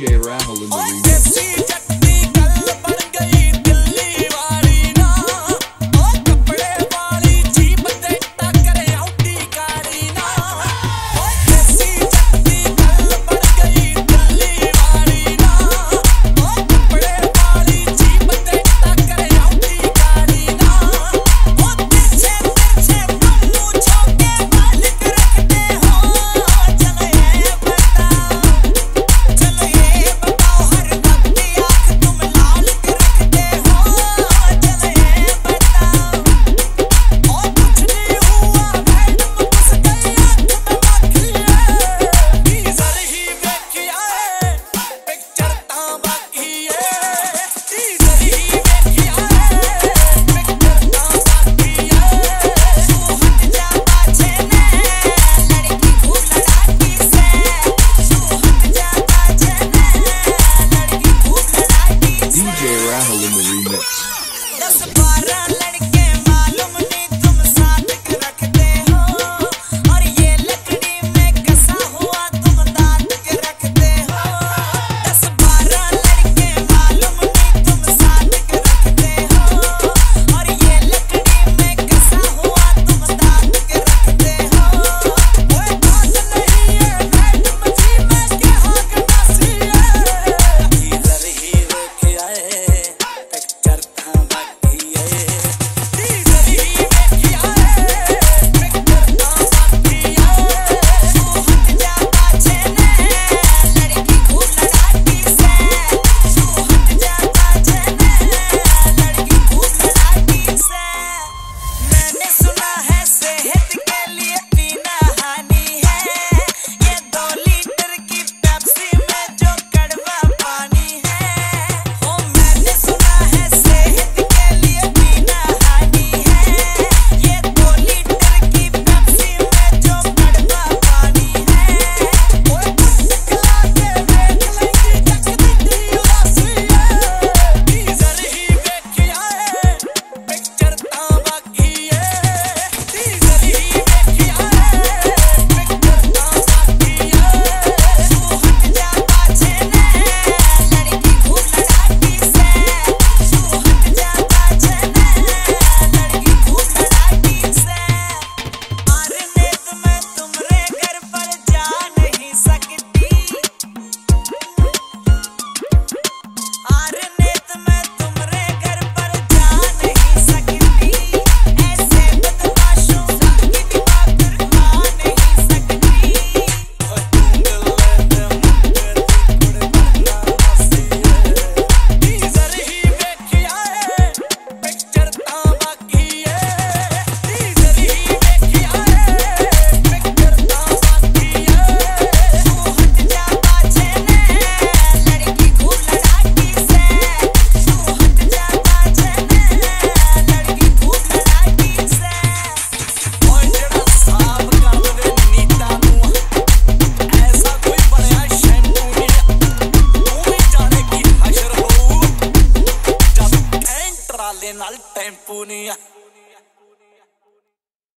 DJ Rahul in the remix. ਨਾਲ tempo ਨਹੀਂ ਆ